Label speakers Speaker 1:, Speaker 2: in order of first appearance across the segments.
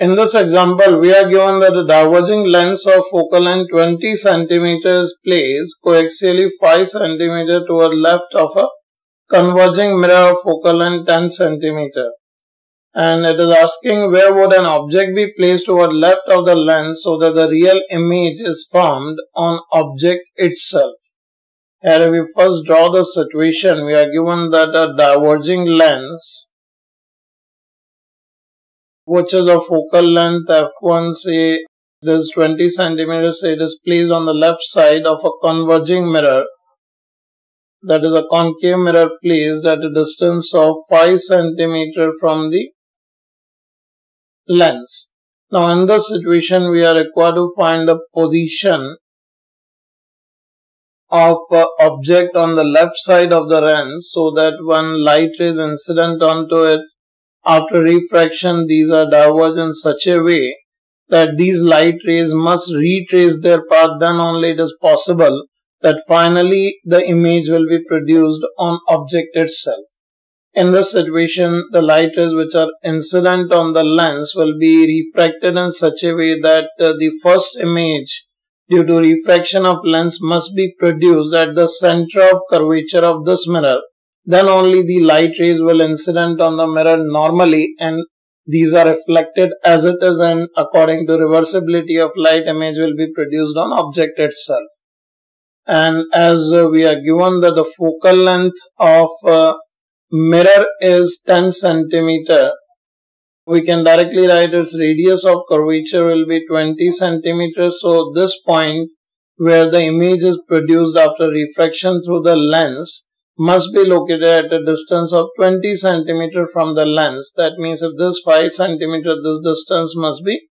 Speaker 1: In this example, we are given that the diverging lens of focal length 20 cm is placed coaxially 5 cm toward left of a converging mirror of focal length 10 cm. And it is asking where would an object be placed toward left of the lens so that the real image is formed on object itself. Here we first draw the situation. We are given that a diverging lens which is of focal length f1 say this 20 centimeters say it is placed on the left side of a converging mirror that is a concave mirror placed at a distance of 5 centimeter from the lens. Now in this situation we are required to find the position of object on the left side of the lens so that when light is incident onto it after refraction, these are diverged in such a way that these light rays must retrace their path, then only it is possible that finally the image will be produced on object itself. In this situation, the light rays which are incident on the lens will be refracted in such a way that uh, the first image due to refraction of lens must be produced at the center of curvature of this mirror then only the light rays will incident on the mirror normally and these are reflected as it is and according to reversibility of light image will be produced on object itself. And as we are given that the focal length of uh, mirror is 10 centimeter, we can directly write its radius of curvature will be 20 centimeters. So this point where the image is produced after refraction through the lens must be located at a distance of 20 centimeter from the lens. That means if this 5 centimeter, this distance must be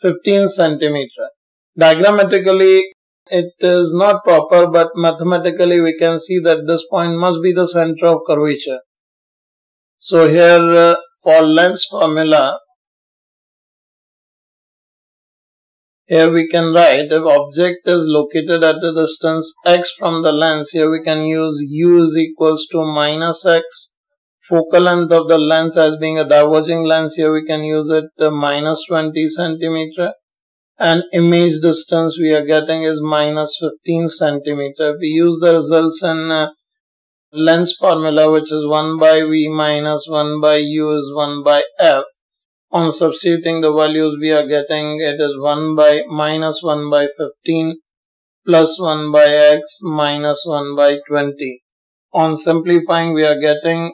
Speaker 1: 15 centimeter. Diagrammatically, it is not proper, but mathematically we can see that this point must be the center of curvature. So here uh, for lens formula, Here we can write if object is located at a distance x from the lens, here we can use u is equals to minus x. Focal length of the lens as being a diverging lens, here we can use it uh, minus 20 centimeter. And image distance we are getting is minus 15 centimeter. We use the results in uh, lens formula which is 1 by v minus 1 by u is 1 by f on substituting the values we are getting it is 1 by minus 1 by 15 plus 1 by x minus 1 by 20 on simplifying we are getting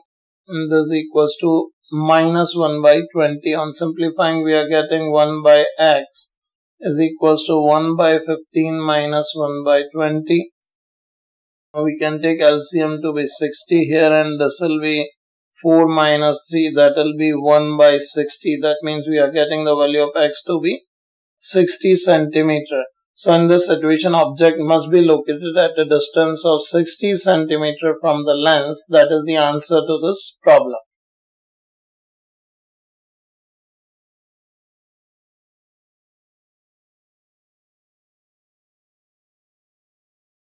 Speaker 1: this equals to minus 1 by 20 on simplifying we are getting 1 by x is equals to 1 by 15 minus 1 by 20 we can take LCM to be 60 here and this will be 4 minus 3 that will be 1 by 60 that means we are getting the value of x to be 60 centimeter. So in this situation object must be located at a distance of 60 centimeter from the lens. That is the answer to this problem